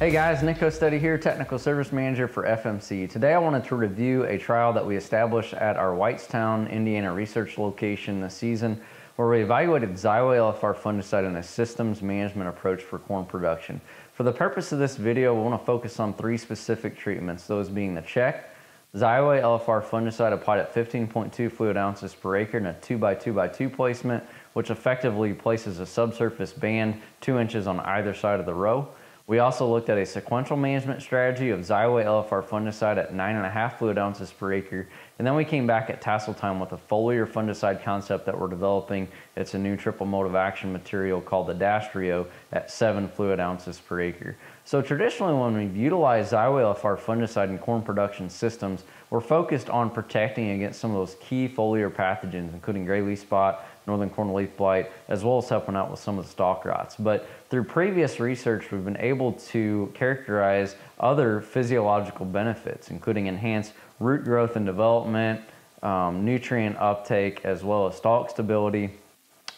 Hey guys, Nick Hustedde here, Technical Service Manager for FMC. Today I wanted to review a trial that we established at our Whitestown, Indiana research location this season where we evaluated Xyway LFR fungicide in a systems management approach for corn production. For the purpose of this video, we want to focus on three specific treatments, those being the check, Xyway LFR fungicide applied at 15.2 fluid ounces per acre in a 2x2x2 placement, which effectively places a subsurface band two inches on either side of the row. We also looked at a sequential management strategy of Xyway LFR fungicide at 9.5 fluid ounces per acre. And then we came back at tassel time with a foliar fungicide concept that we're developing. It's a new triple mode of action material called Adastrio at 7 fluid ounces per acre. So traditionally when we've utilized Xyway fungicide in corn production systems, we're focused on protecting against some of those key foliar pathogens, including gray leaf spot, northern corn leaf blight, as well as helping out with some of the stalk rots. But through previous research, we've been able to characterize other physiological benefits, including enhanced root growth and development, um, nutrient uptake, as well as stalk stability,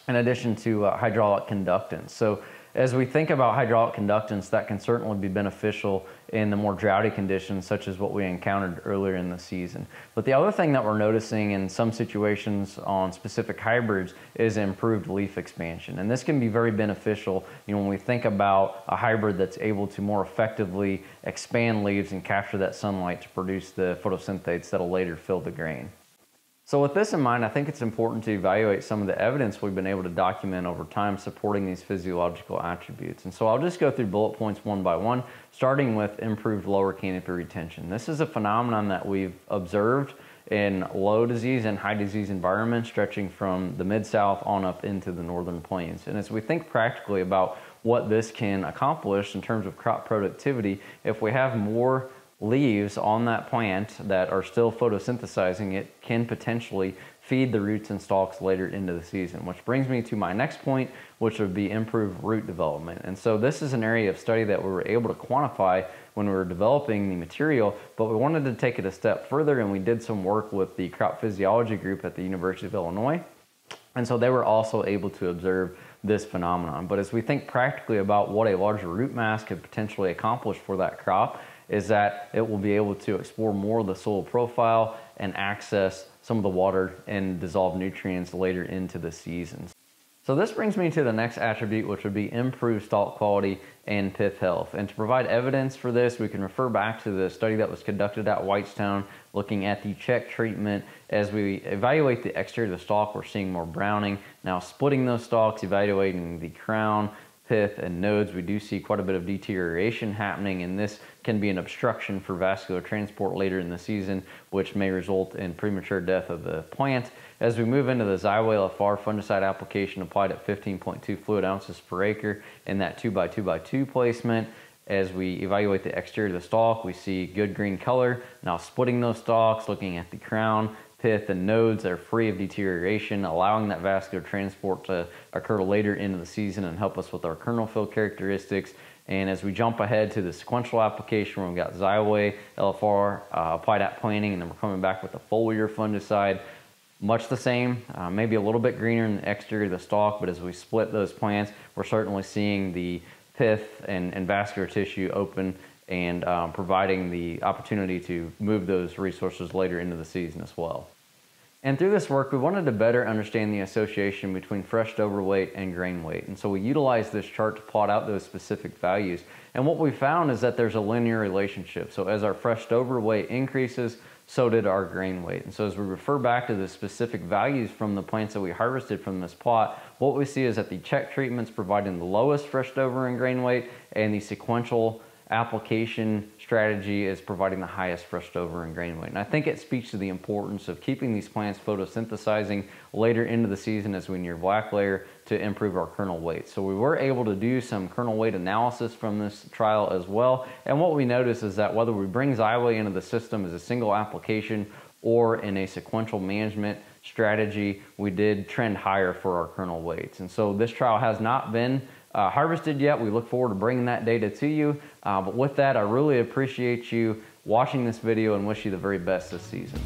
in addition to uh, hydraulic conductance. So as we think about hydraulic conductance, that can certainly be beneficial in the more droughty conditions, such as what we encountered earlier in the season. But the other thing that we're noticing in some situations on specific hybrids is improved leaf expansion. And this can be very beneficial you know, when we think about a hybrid that's able to more effectively expand leaves and capture that sunlight to produce the photosynthates that'll later fill the grain. So with this in mind, I think it's important to evaluate some of the evidence we've been able to document over time supporting these physiological attributes. And so I'll just go through bullet points one by one, starting with improved lower canopy retention. This is a phenomenon that we've observed in low disease and high disease environments stretching from the mid-south on up into the northern plains. And as we think practically about what this can accomplish in terms of crop productivity, if we have more leaves on that plant that are still photosynthesizing, it can potentially feed the roots and stalks later into the season, which brings me to my next point, which would be improved root development. And so this is an area of study that we were able to quantify when we were developing the material, but we wanted to take it a step further and we did some work with the crop physiology group at the University of Illinois. And so they were also able to observe this phenomenon. But as we think practically about what a larger root mass could potentially accomplish for that crop, is that it will be able to explore more of the soil profile and access some of the water and dissolved nutrients later into the seasons. So this brings me to the next attribute, which would be improved stalk quality and pith health. And to provide evidence for this, we can refer back to the study that was conducted at Whitestown looking at the check treatment. As we evaluate the exterior of the stalk, we're seeing more browning. Now splitting those stalks, evaluating the crown, pith and nodes, we do see quite a bit of deterioration happening and this can be an obstruction for vascular transport later in the season, which may result in premature death of the plant. As we move into the Xyway LFR fungicide application applied at 15.2 fluid ounces per acre in that 2x2x2 placement, as we evaluate the exterior of the stalk, we see good green color. Now splitting those stalks, looking at the crown, pith and nodes that are free of deterioration, allowing that vascular transport to occur later into the season and help us with our kernel fill characteristics. And as we jump ahead to the sequential application where we've got Xyway, LFR uh, applied at planting, and then we're coming back with the foliar fungicide, much the same, uh, maybe a little bit greener in the exterior of the stalk, but as we split those plants, we're certainly seeing the pith and, and vascular tissue open and um, providing the opportunity to move those resources later into the season as well. And through this work, we wanted to better understand the association between fresh stover weight and grain weight. And so we utilized this chart to plot out those specific values. And what we found is that there's a linear relationship. So as our fresh stover weight increases, so did our grain weight. And so as we refer back to the specific values from the plants that we harvested from this plot, what we see is that the check treatments providing the lowest fresh stover and grain weight and the sequential application strategy is providing the highest fresh stover and grain weight. And I think it speaks to the importance of keeping these plants photosynthesizing later into the season as we near black layer to improve our kernel weight. So we were able to do some kernel weight analysis from this trial as well. And what we notice is that whether we bring Xyway into the system as a single application or in a sequential management strategy, we did trend higher for our kernel weights. And so this trial has not been uh, harvested yet. We look forward to bringing that data to you. Uh, but with that, I really appreciate you watching this video and wish you the very best this season.